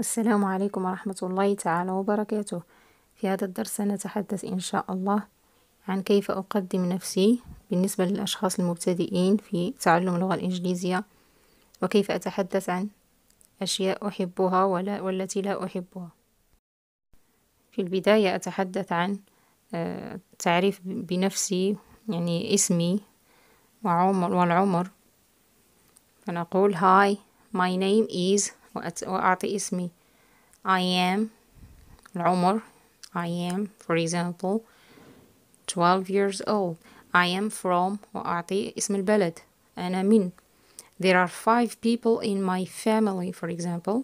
السلام عليكم ورحمة الله تعالى وبركاته. في هذا الدرس سنتحدث إن شاء الله عن كيف أقدم نفسي بالنسبة للأشخاص المبتدئين في تعلم اللغة الإنجليزية وكيف أتحدث عن أشياء أحبها ولا والتي لا أحبها. في البداية أتحدث عن آه، تعريف بنفسي يعني اسمي وعمر والعمر. فنقول هاي my name is وأعطي اسمي I am العمر I am for example 12 years old I am from وأعطي اسم البلد أنا من There are five people in my family for example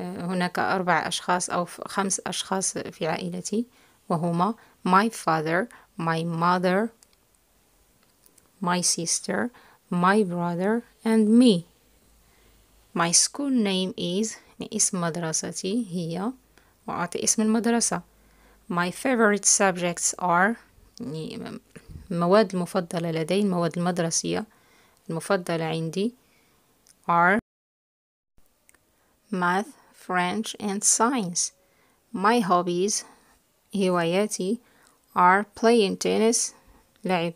هناك أربع أشخاص أو خمس أشخاص في عائلتي وهما my father my mother my sister my brother and me My school name is اسم مدرستي هي وأعطي اسم المدرسة My favorite subjects are يعني المواد المفضلة لدي المواد المدرسية المفضلة عندي are math, French and science. My hobbies هواياتي are playing tennis لعب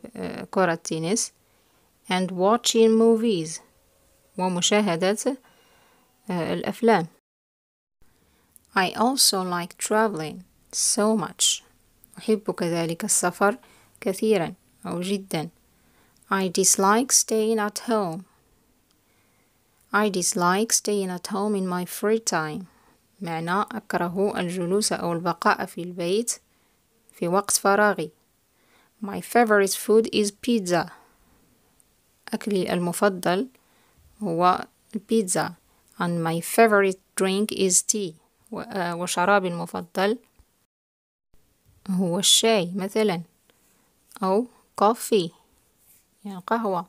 كرة تنس and watching movies ومشاهدة الأفلام I also like traveling so much أحب كذلك السفر كثيرا أو جدا I dislike staying at home I dislike staying at home in my free time معنى أكره الجلوس أو البقاء في البيت في وقت فراغي My favorite food is pizza أكلي المفضل هو البيتزا and my favorite drink is tea. وشرابي المفضل هو الشاي مثلا. أو coffee. يعني قهوة.